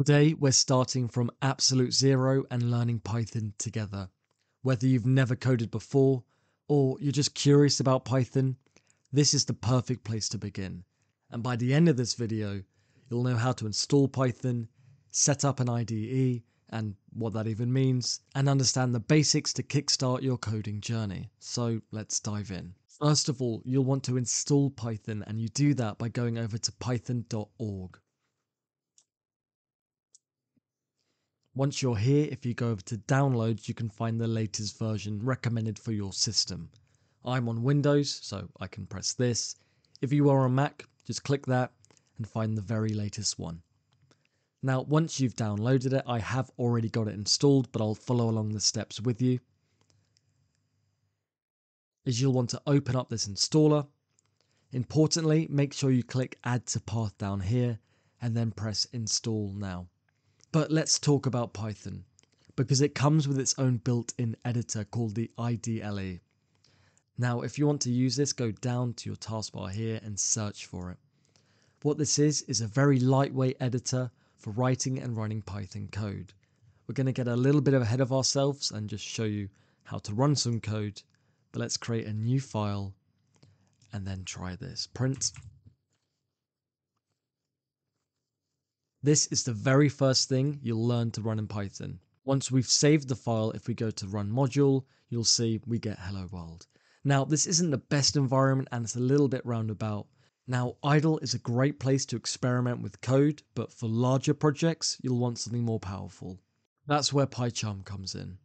Today, we're starting from absolute zero and learning Python together. Whether you've never coded before or you're just curious about Python, this is the perfect place to begin. And by the end of this video, you'll know how to install Python, set up an IDE, and what that even means, and understand the basics to kickstart your coding journey. So let's dive in. First of all, you'll want to install Python, and you do that by going over to python.org. Once you're here, if you go over to downloads, you can find the latest version recommended for your system. I'm on Windows, so I can press this. If you are on Mac, just click that and find the very latest one. Now, once you've downloaded it, I have already got it installed, but I'll follow along the steps with you. Is you'll want to open up this installer. Importantly, make sure you click add to path down here and then press install now. But let's talk about Python, because it comes with its own built-in editor called the IDLE. Now, if you want to use this, go down to your taskbar here and search for it. What this is, is a very lightweight editor for writing and running Python code. We're going to get a little bit ahead of ourselves and just show you how to run some code, but let's create a new file and then try this. Print This is the very first thing you'll learn to run in Python. Once we've saved the file, if we go to run module, you'll see we get hello world. Now, this isn't the best environment and it's a little bit roundabout. Now, idle is a great place to experiment with code, but for larger projects, you'll want something more powerful. That's where PyCharm comes in.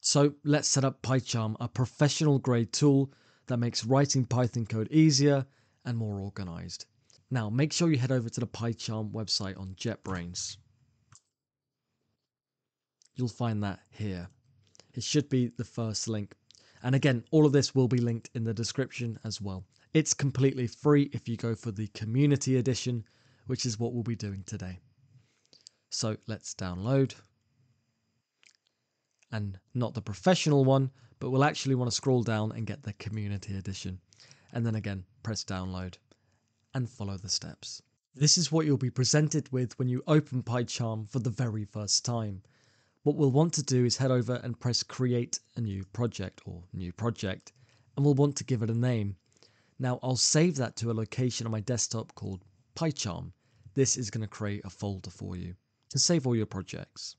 So let's set up PyCharm, a professional grade tool that makes writing Python code easier and more organized. Now, make sure you head over to the PyCharm website on JetBrains. You'll find that here. It should be the first link. And again, all of this will be linked in the description as well. It's completely free if you go for the community edition, which is what we'll be doing today. So let's download. And not the professional one, but we'll actually want to scroll down and get the community edition. And then again, press download and follow the steps. This is what you'll be presented with when you open PyCharm for the very first time. What we'll want to do is head over and press create a new project or new project and we'll want to give it a name. Now I'll save that to a location on my desktop called PyCharm. This is going to create a folder for you to save all your projects.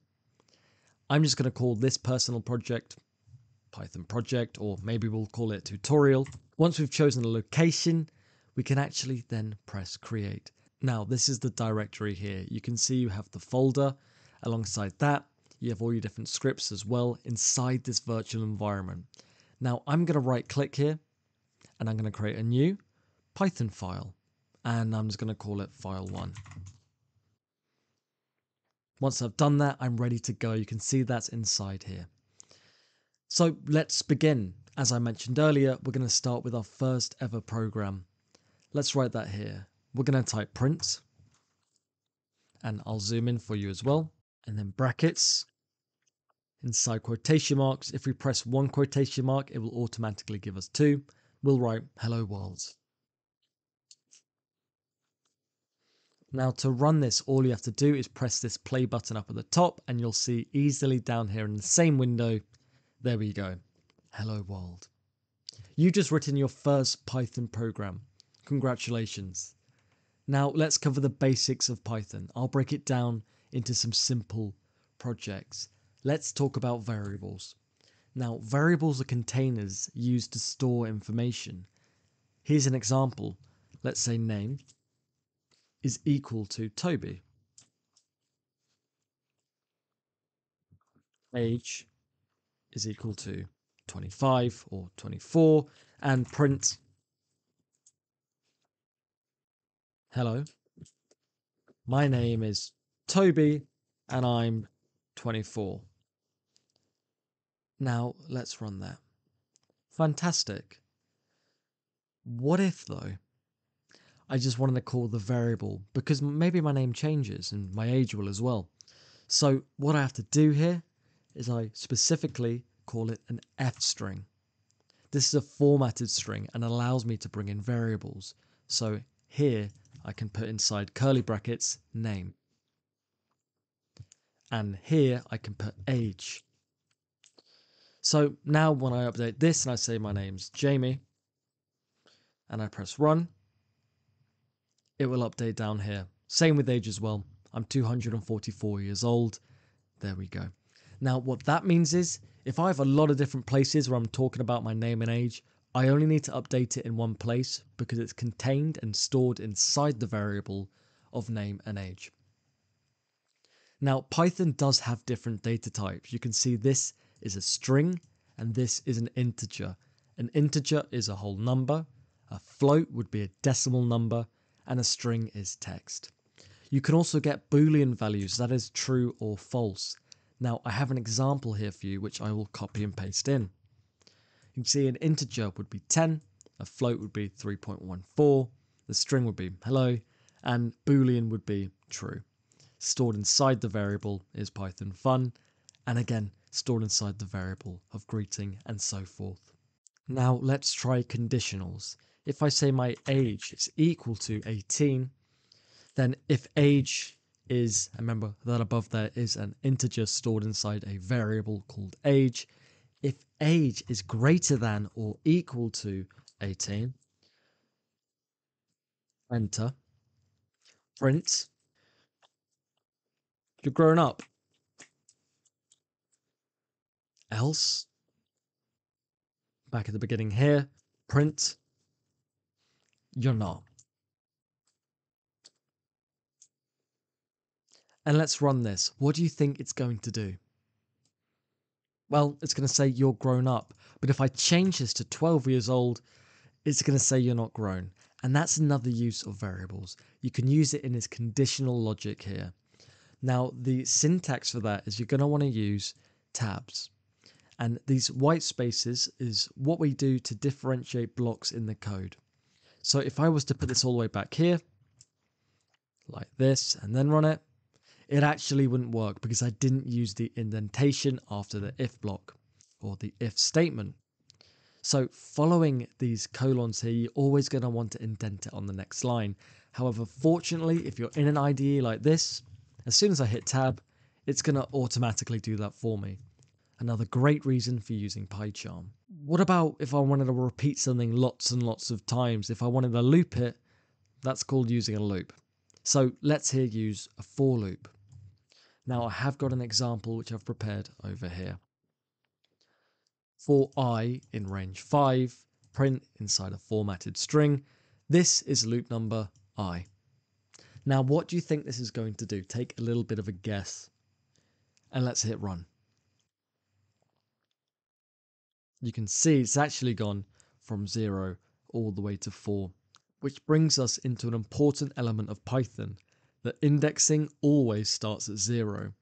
I'm just going to call this personal project Python project or maybe we'll call it tutorial. Once we've chosen a location, we can actually then press create. Now, this is the directory here. You can see you have the folder. Alongside that, you have all your different scripts as well inside this virtual environment. Now, I'm going to right click here and I'm going to create a new Python file. And I'm just going to call it file1. Once I've done that, I'm ready to go. You can see that's inside here. So let's begin. As I mentioned earlier, we're going to start with our first ever program. Let's write that here. We're going to type print and I'll zoom in for you as well. And then brackets inside quotation marks. If we press one quotation mark, it will automatically give us two. We'll write hello world. Now to run this, all you have to do is press this play button up at the top and you'll see easily down here in the same window, there we go, hello world. You've just written your first Python program. Congratulations. Now let's cover the basics of Python. I'll break it down into some simple projects. Let's talk about variables. Now, variables are containers used to store information. Here's an example. Let's say name is equal to Toby. Age is equal to 25 or 24 and print Hello. My name is Toby and I'm 24. Now let's run that. Fantastic. What if though, I just wanted to call the variable because maybe my name changes and my age will as well. So what I have to do here is I specifically call it an F string. This is a formatted string and allows me to bring in variables. So here I can put inside curly brackets name. And here I can put age. So now when I update this and I say my name's Jamie and I press run, it will update down here. Same with age as well. I'm 244 years old. There we go. Now, what that means is if I have a lot of different places where I'm talking about my name and age, I only need to update it in one place because it's contained and stored inside the variable of name and age. Now, Python does have different data types. You can see this is a string and this is an integer. An integer is a whole number, a float would be a decimal number, and a string is text. You can also get boolean values, that is true or false. Now I have an example here for you which I will copy and paste in. Can see an integer would be 10, a float would be 3.14, the string would be hello, and boolean would be true. Stored inside the variable is Python fun, and again, stored inside the variable of greeting and so forth. Now let's try conditionals. If I say my age is equal to 18, then if age is, remember that above there is an integer stored inside a variable called age. If age is greater than or equal to 18, enter, print, you're grown up. Else, back at the beginning here, print, you're not. And let's run this. What do you think it's going to do? Well, it's going to say you're grown up. But if I change this to 12 years old, it's going to say you're not grown. And that's another use of variables. You can use it in its conditional logic here. Now, the syntax for that is you're going to want to use tabs. And these white spaces is what we do to differentiate blocks in the code. So if I was to put this all the way back here, like this, and then run it, it actually wouldn't work because I didn't use the indentation after the if block or the if statement. So following these colons here, you're always going to want to indent it on the next line. However, fortunately, if you're in an IDE like this, as soon as I hit tab, it's going to automatically do that for me. Another great reason for using PyCharm. What about if I wanted to repeat something lots and lots of times? If I wanted to loop it, that's called using a loop. So let's here use a for loop. Now I have got an example which I've prepared over here. For i in range 5, print inside a formatted string. This is loop number i. Now what do you think this is going to do? Take a little bit of a guess. And let's hit run. You can see it's actually gone from 0 all the way to 4, which brings us into an important element of Python, that indexing always starts at zero.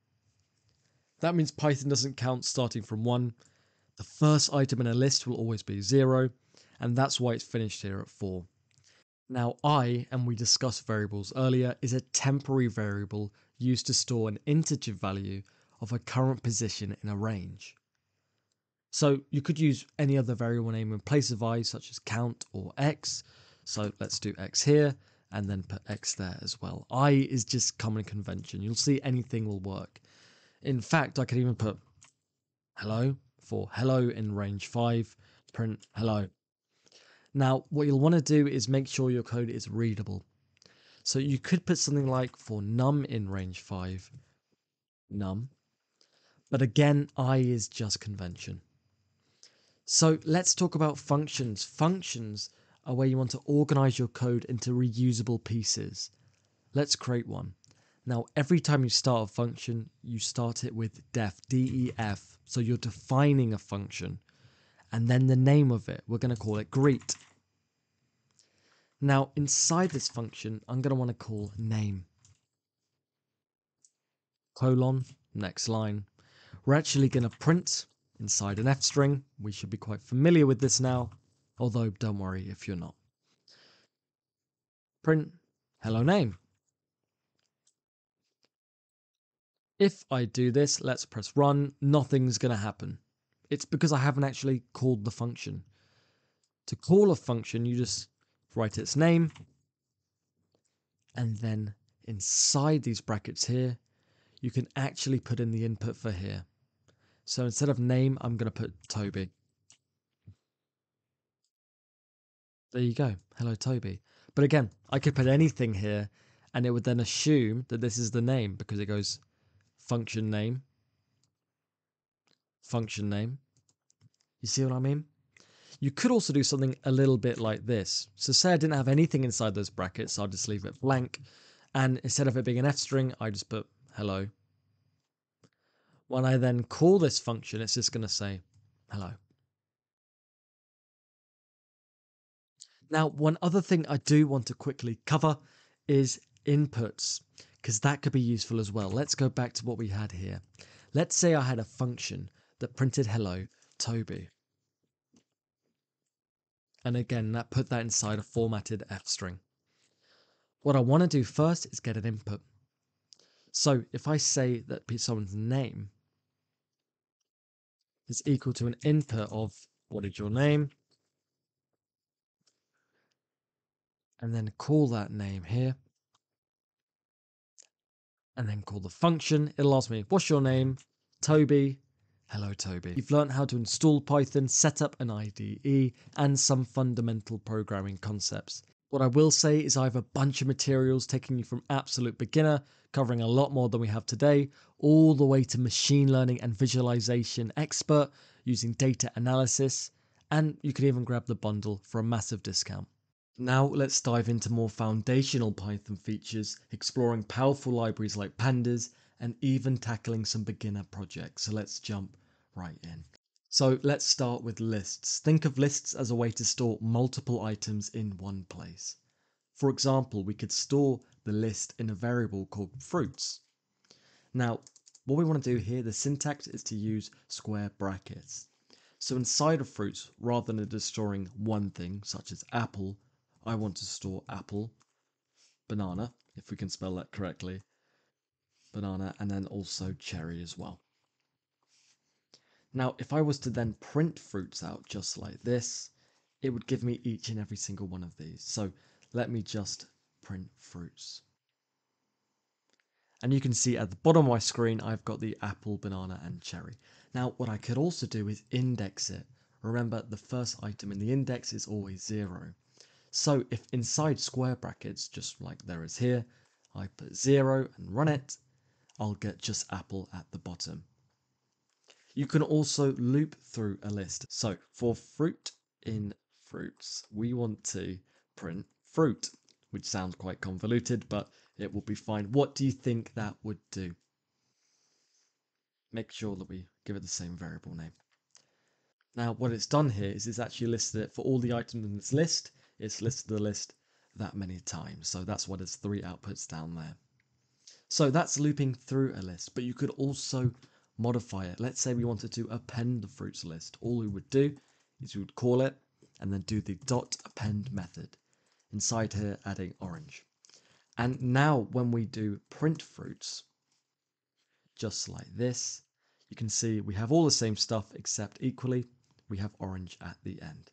That means Python doesn't count starting from one. The first item in a list will always be zero, and that's why it's finished here at four. Now, i, and we discussed variables earlier, is a temporary variable used to store an integer value of a current position in a range. So you could use any other variable name in place of i, such as count or x. So let's do x here, and then put X there as well. I is just common convention. You'll see anything will work. In fact, I could even put hello for hello in range 5, print hello. Now, what you'll want to do is make sure your code is readable. So you could put something like for num in range 5, num. But again, I is just convention. So let's talk about functions. Functions are where you want to organize your code into reusable pieces. Let's create one. Now, every time you start a function, you start it with def, D-E-F. So you're defining a function. And then the name of it, we're going to call it greet. Now, inside this function, I'm going to want to call name. Colon, next line. We're actually going to print inside an F string. We should be quite familiar with this now although don't worry if you're not. Print hello name. If I do this, let's press run, nothing's going to happen. It's because I haven't actually called the function. To call a function, you just write its name, and then inside these brackets here, you can actually put in the input for here. So instead of name, I'm going to put Toby. There you go. Hello, Toby. But again, I could put anything here and it would then assume that this is the name because it goes function name, function name. You see what I mean? You could also do something a little bit like this. So say I didn't have anything inside those brackets, so I'll just leave it blank. And instead of it being an F string, I just put hello. When I then call this function, it's just going to say hello. Now, one other thing I do want to quickly cover is inputs, because that could be useful as well. Let's go back to what we had here. Let's say I had a function that printed hello, Toby. And again, that put that inside a formatted F string. What I want to do first is get an input. So if I say that someone's name is equal to an input of what is your name, and then call that name here, and then call the function. It'll ask me, what's your name? Toby. Hello, Toby. You've learned how to install Python, set up an IDE, and some fundamental programming concepts. What I will say is I have a bunch of materials taking you from absolute beginner, covering a lot more than we have today, all the way to machine learning and visualization expert using data analysis, and you can even grab the bundle for a massive discount. Now let's dive into more foundational Python features, exploring powerful libraries like pandas, and even tackling some beginner projects. So let's jump right in. So let's start with lists. Think of lists as a way to store multiple items in one place. For example, we could store the list in a variable called fruits. Now, what we want to do here, the syntax is to use square brackets. So inside of fruits, rather than just storing one thing, such as apple, I want to store apple, banana, if we can spell that correctly, banana, and then also cherry as well. Now, if I was to then print fruits out just like this, it would give me each and every single one of these. So let me just print fruits. And you can see at the bottom of my screen, I've got the apple, banana, and cherry. Now, what I could also do is index it. Remember, the first item in the index is always zero. So if inside square brackets, just like there is here, I put 0 and run it, I'll get just apple at the bottom. You can also loop through a list. So for fruit in fruits, we want to print fruit, which sounds quite convoluted, but it will be fine. What do you think that would do? Make sure that we give it the same variable name. Now, what it's done here is it's actually listed it for all the items in this list it's listed the list that many times. So that's what its three outputs down there. So that's looping through a list, but you could also modify it. Let's say we wanted to append the fruits list. All we would do is we would call it and then do the dot append method. Inside here, adding orange. And now when we do print fruits, just like this, you can see we have all the same stuff except equally we have orange at the end.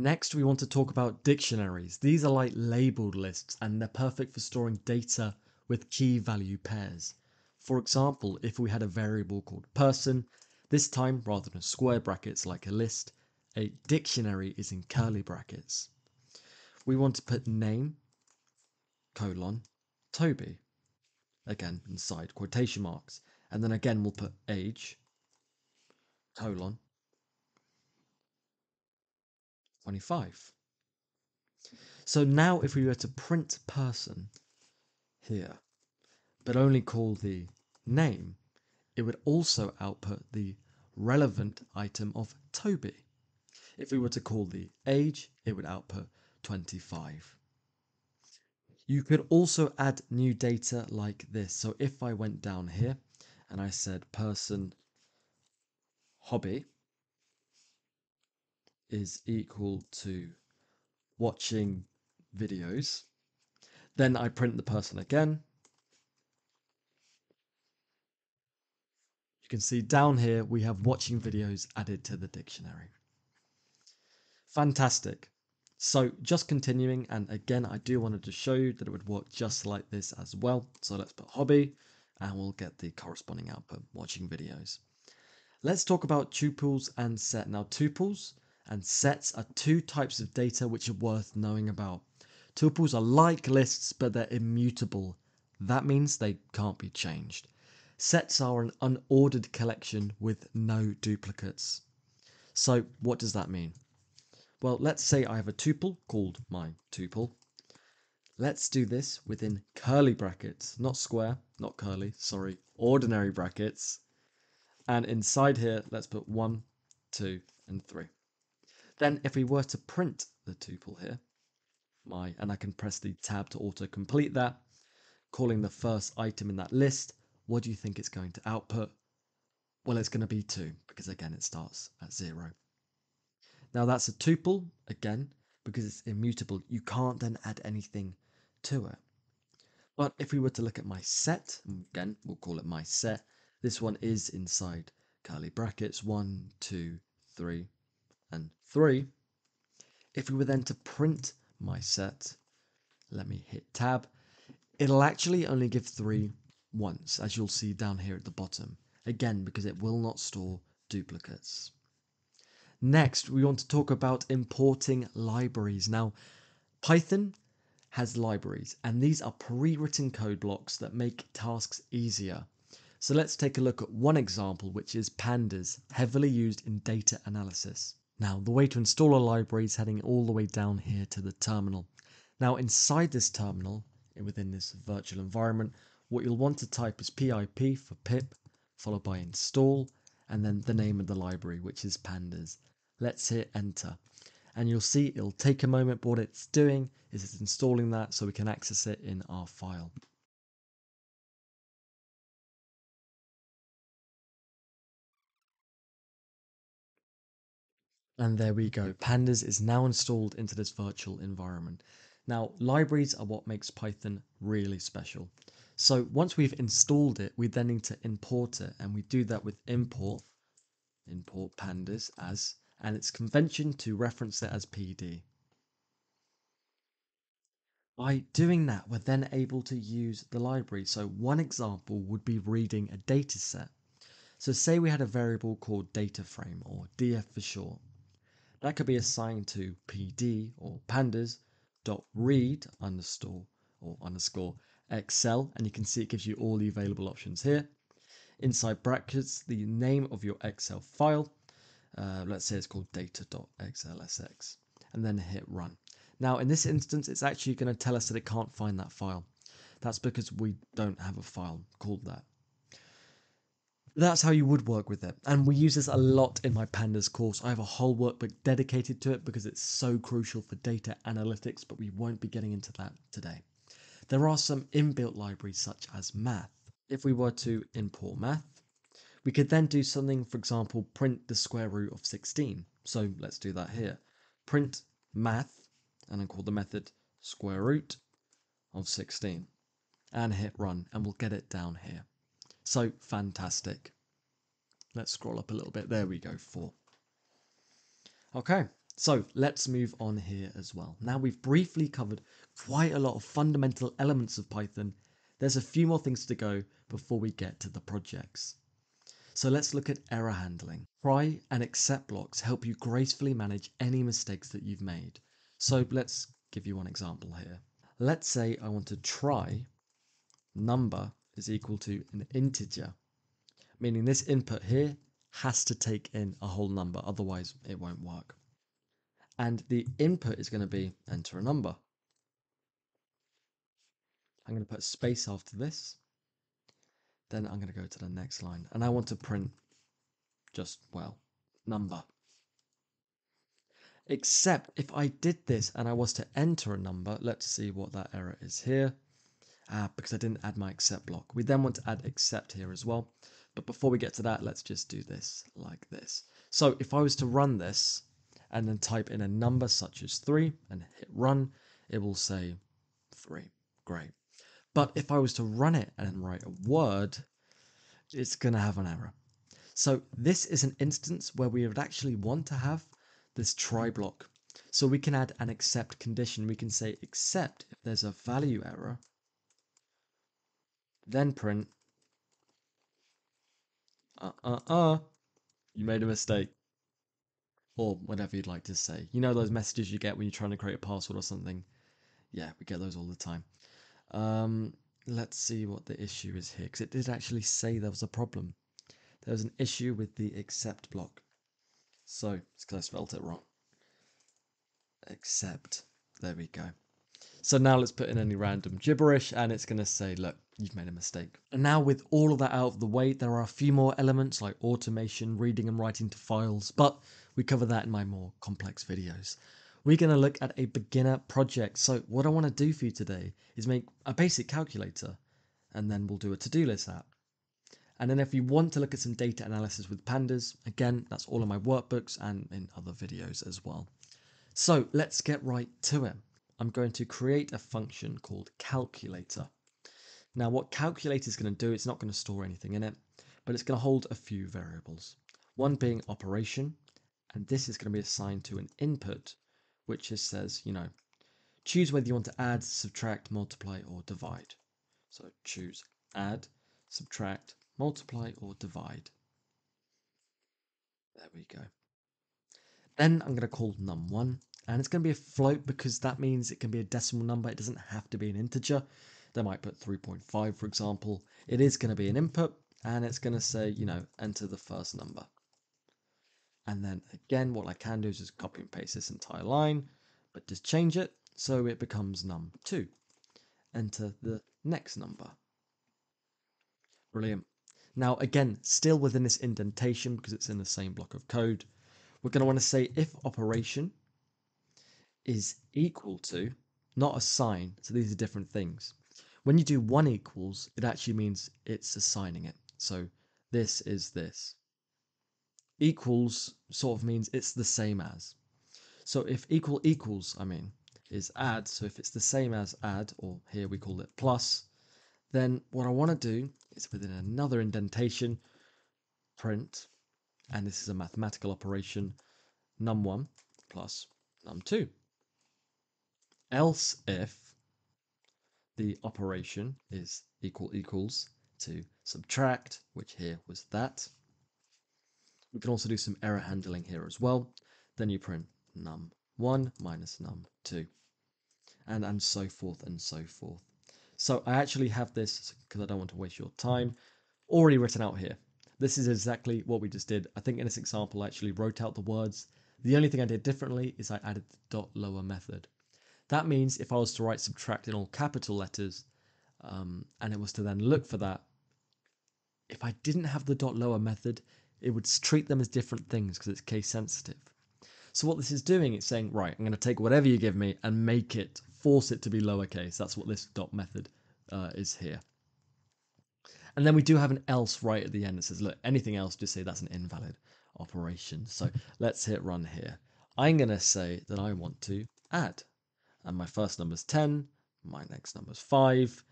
Next, we want to talk about dictionaries. These are like labeled lists and they're perfect for storing data with key value pairs. For example, if we had a variable called person, this time rather than square brackets like a list, a dictionary is in curly brackets. We want to put name, colon, Toby, again inside quotation marks. And then again, we'll put age, colon, 25. So now if we were to print person here, but only call the name, it would also output the relevant item of Toby. If we were to call the age, it would output 25. You could also add new data like this. So if I went down here and I said person hobby, is equal to watching videos. Then I print the person again. You can see down here we have watching videos added to the dictionary. Fantastic. So just continuing, and again, I do wanted to show you that it would work just like this as well. So let's put hobby, and we'll get the corresponding output watching videos. Let's talk about tuples and set. Now tuples and sets are two types of data which are worth knowing about. Tuples are like lists but they're immutable. That means they can't be changed. Sets are an unordered collection with no duplicates. So what does that mean? Well, let's say I have a tuple called my tuple. Let's do this within curly brackets, not square, not curly, sorry, ordinary brackets. And inside here, let's put one, two, and three. Then if we were to print the tuple here, my, and I can press the tab to auto complete that, calling the first item in that list, what do you think it's going to output? Well, it's going to be 2, because again, it starts at 0. Now that's a tuple, again, because it's immutable. You can't then add anything to it. But if we were to look at my set, again, we'll call it my set, this one is inside curly brackets, one, two, three, and three. If we were then to print my set, let me hit tab, it'll actually only give three once, as you'll see down here at the bottom. Again, because it will not store duplicates. Next, we want to talk about importing libraries. Now, Python has libraries, and these are pre-written code blocks that make tasks easier. So let's take a look at one example, which is pandas, heavily used in data analysis. Now, the way to install a library is heading all the way down here to the terminal. Now, inside this terminal, within this virtual environment, what you'll want to type is pip for pip, followed by install, and then the name of the library, which is pandas. Let's hit enter. And you'll see it'll take a moment, but what it's doing is it's installing that so we can access it in our file. And there we go. Pandas is now installed into this virtual environment. Now, libraries are what makes Python really special. So once we've installed it, we then need to import it. And we do that with import, import pandas as and it's convention to reference it as PD. By doing that, we're then able to use the library. So one example would be reading a data set. So say we had a variable called data frame or df for short. That could be assigned to pd or pandas dot read underscore or underscore excel and you can see it gives you all the available options here. Inside brackets, the name of your Excel file uh, let's say it's called data.xlsx, and then hit run. Now, in this instance, it's actually going to tell us that it can't find that file. That's because we don't have a file called that. That's how you would work with it. And we use this a lot in my pandas course. I have a whole workbook dedicated to it because it's so crucial for data analytics, but we won't be getting into that today. There are some inbuilt libraries such as math. If we were to import math, we could then do something, for example, print the square root of 16. So let's do that here. Print math, and then call the method square root of 16. And hit run, and we'll get it down here. So fantastic. Let's scroll up a little bit. There we go, 4. Okay, so let's move on here as well. Now we've briefly covered quite a lot of fundamental elements of Python. There's a few more things to go before we get to the projects. So let's look at error handling. Try and except blocks help you gracefully manage any mistakes that you've made. So let's give you one example here. Let's say I want to try number is equal to an integer, meaning this input here has to take in a whole number, otherwise it won't work. And the input is going to be enter a number. I'm going to put a space after this then I'm going to go to the next line and I want to print just, well, number. Except if I did this and I was to enter a number, let's see what that error is here. Ah, because I didn't add my except block. We then want to add except here as well. But before we get to that, let's just do this like this. So if I was to run this and then type in a number such as 3 and hit run, it will say 3. Great. But if I was to run it and write a word, it's going to have an error. So this is an instance where we would actually want to have this try block. So we can add an except condition. We can say except if there's a value error, then print uh, uh, uh, you made a mistake. Or whatever you'd like to say. You know those messages you get when you're trying to create a password or something? Yeah, we get those all the time. Um, let's see what the issue is here, because it did actually say there was a problem. There was an issue with the accept block. So, it's because I spelled it wrong. Accept. There we go. So now let's put in any random gibberish and it's going to say, look, you've made a mistake. And now with all of that out of the way, there are a few more elements like automation, reading and writing to files, but we cover that in my more complex videos. We're going to look at a beginner project. So what I want to do for you today is make a basic calculator and then we'll do a to-do list app. And then if you want to look at some data analysis with pandas, again, that's all in my workbooks and in other videos as well. So let's get right to it. I'm going to create a function called calculator. Now what calculator is going to do, it's not going to store anything in it, but it's going to hold a few variables. One being operation, and this is going to be assigned to an input, which just says, you know, choose whether you want to add, subtract, multiply, or divide. So choose add, subtract, multiply, or divide. There we go. Then I'm going to call num1 and it's going to be a float because that means it can be a decimal number. It doesn't have to be an integer. They might put 3.5, for example. It is going to be an input, and it's going to say, you know, enter the first number. And then again, what I can do is just copy and paste this entire line, but just change it so it becomes num2. Enter the next number. Brilliant. Now, again, still within this indentation because it's in the same block of code, we're going to want to say if operation is equal to, not a sign. So these are different things. When you do one equals, it actually means it's assigning it. So this is this. Equals sort of means it's the same as. So if equal equals, I mean, is add, so if it's the same as add, or here we call it plus, then what I want to do is within another indentation, print, and this is a mathematical operation, num1 plus num2 else if the operation is equal equals to subtract, which here was that. We can also do some error handling here as well. Then you print num1 minus num2 and, and so forth and so forth. So I actually have this, because I don't want to waste your time, already written out here. This is exactly what we just did. I think in this example I actually wrote out the words. The only thing I did differently is I added the dot lower method. That means if I was to write subtract in all capital letters, um, and it was to then look for that, if I didn't have the dot lower method, it would treat them as different things because it's case sensitive. So what this is doing, it's saying, right, I'm going to take whatever you give me and make it, force it to be lowercase. That's what this dot method uh, is here. And then we do have an else right at the end that says, look, anything else, just say that's an invalid operation. So let's hit run here. I'm going to say that I want to add and my first number is 10, my next number is 5,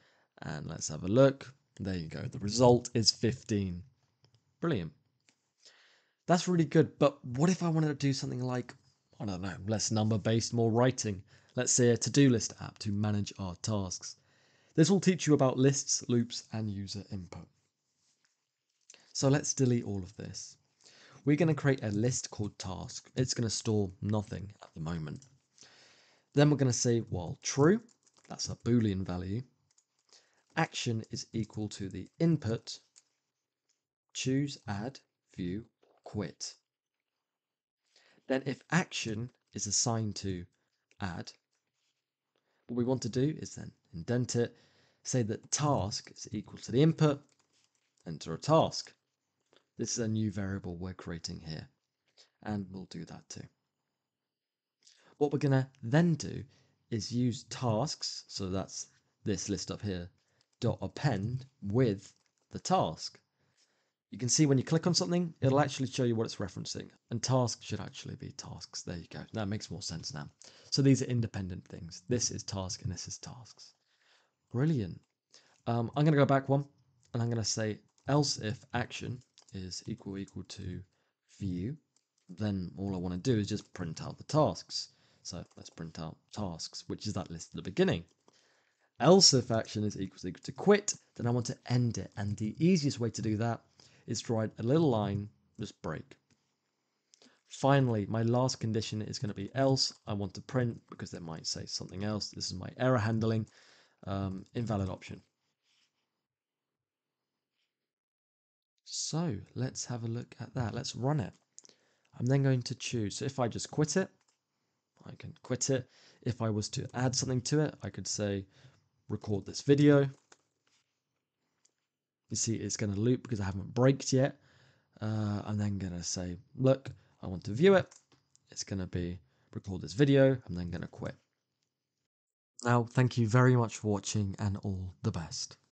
and let's have a look. There you go. The result is 15. Brilliant. That's really good, but what if I wanted to do something like, I don't know, less number based, more writing? Let's say a to do list app to manage our tasks. This will teach you about lists, loops, and user input. So let's delete all of this. We're going to create a list called task. It's going to store nothing at the moment. Then we're going to say while true, that's a boolean value, action is equal to the input, choose add, view, quit. Then if action is assigned to add, what we want to do is then indent it, say that task is equal to the input, enter a task. This is a new variable we're creating here, and we'll do that too. What we're going to then do is use tasks, so that's this list up here, dot append with the task. You can see when you click on something, it'll actually show you what it's referencing. And tasks should actually be tasks. There you go. That makes more sense now. So these are independent things. This is task and this is tasks. Brilliant. Um, I'm going to go back one and I'm going to say else if action is equal equal to view, then all I want to do is just print out the tasks. So let's print out tasks, which is that list at the beginning. Else if action is equal to quit, then I want to end it. And the easiest way to do that is to write a little line, just break. Finally, my last condition is going to be else. I want to print because it might say something else. This is my error handling, um, invalid option. So let's have a look at that. Let's run it. I'm then going to choose. So if I just quit it, I can quit it. If I was to add something to it, I could say record this video. You see it's going to loop because I haven't braked yet. Uh, I'm then going to say, look, I want to view it. It's going to be record this video. I'm then going to quit. Now, thank you very much for watching and all the best.